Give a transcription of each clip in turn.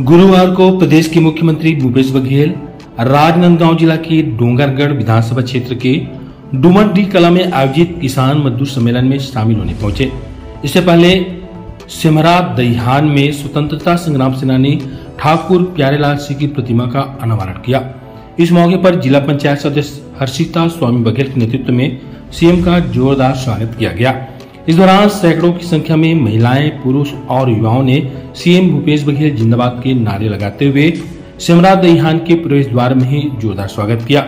गुरुवार को प्रदेश के मुख्यमंत्री भूपेश बघेल, राजनांदगांव जिला के डोंगरगढ़ विधानसभा क्षेत्र के डुमरडी कला में आयोजित किसान मजदूर सम्मेलन में शामिल होने पहुँचे। इससे पहले सिमरा दहिहान में स्वतंत्रता संग्राम सेनानी ठाकुर प्यारेलाल सिंह की प्रतिमा का अनावरण किया। इस मौके पर जिला पंचायत सदस्य हर्षिता स्वामी बघेल के नेतृत्व में सीएम का जोरदार स्वागत किया गया। इस दौरान सैकड़ों की संख्या में महिलाएँ, पुरुष और युवाओं ने सीएम भूपेश बघेल जिंदाबाद के नारे लगाते हुए सिमरा दहिहान के प्रवेश द्वार में ही जोरदार स्वागत किया,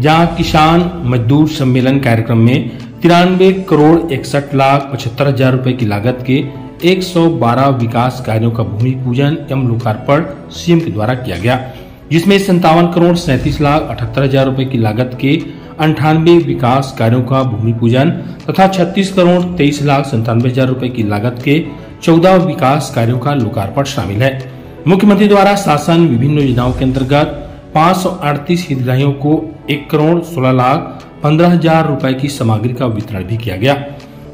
जहाँ किसान मजदूर सम्मेलन कार्यक्रम में तिरानवे करोड़ इकसठ लाख पचहत्तर हज़ार रूपए की लागत के 112 विकास कार्यों का भूमि पूजन एवं लोकार्पण सीएम के द्वारा किया गया, जिसमें संतावन करोड़ सैंतीस लाख अठहत्तर हज़ार रूपए की लागत के अंठानवे विकास कार्यों का भूमि पूजन तथा 36 करोड़ तेईस लाख संतानवे हज़ार रूपए की लागत के 14 विकास कार्यों का लोकार्पण शामिल है। मुख्यमंत्री द्वारा शासन विभिन्न योजनाओं के अंतर्गत पाँच सौ अड़तीस हितग्राहियों को एक करोड़ सोलह लाख पंद्रह हज़ार रूपए की सामग्री का वितरण भी किया गया।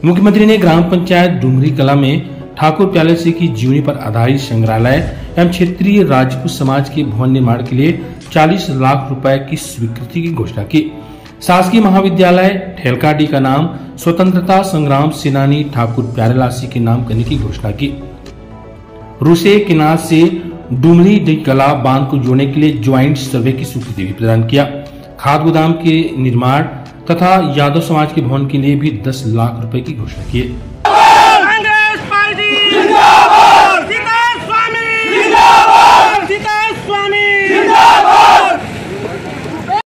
मुख्यमंत्री ने ग्राम पंचायत डुमरी कला में ठाकुर प्याले सिंह की जीवनी पर आधारित संग्रहालय एवं क्षेत्रीय राजपूत समाज के भवन निर्माण के लिए 40 लाख रुपए की स्वीकृति की घोषणा की। शासकीय महाविद्यालय ठेलकाडी का नाम, स्वतंत्रता संग्राम सेनानी ठाकुर प्यारेलासी के नाम करने की घोषणा की। रूसे किनार से डुमरी डी कला बाँध को जोड़ने के लिए ज्वाइंट सर्वे की स्वीकृति भी प्रदान किया। खाद गोदाम के निर्माण तथा यादव समाज के भवन के लिए भी 10 लाख रुपए की घोषणा की।